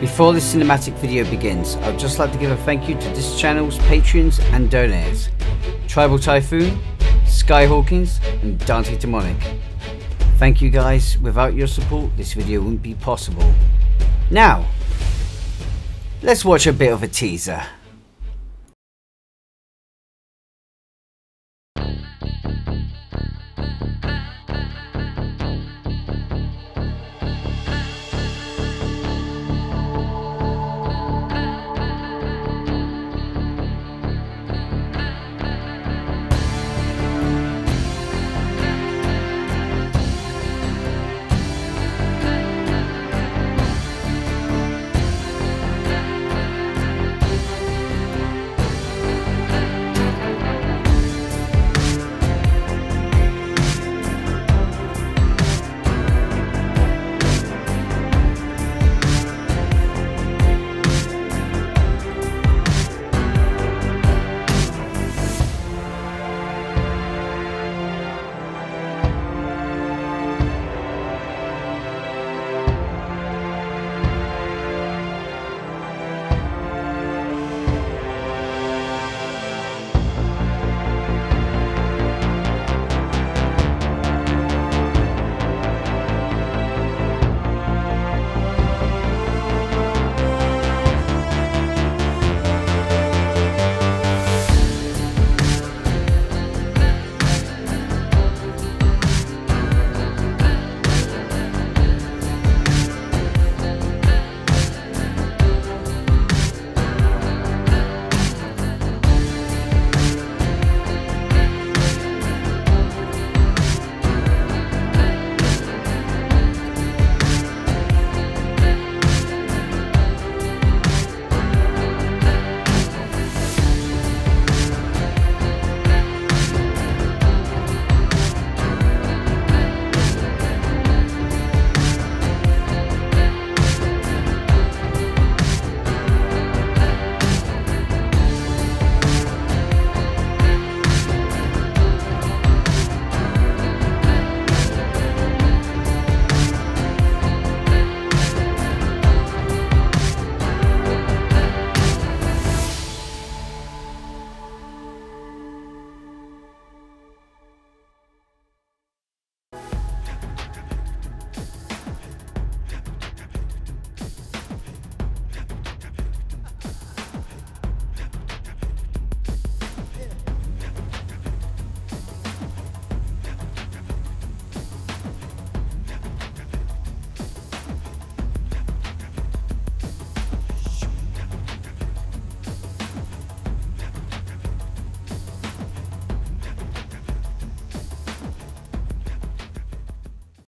Before this cinematic video begins, I'd just like to give a thank you to this channel's patrons and donors, Tribal Typhoon, Skyhawkings and Dante Demonic. Thank you guys, without your support this video wouldn't be possible. Now, let's watch a bit of a teaser.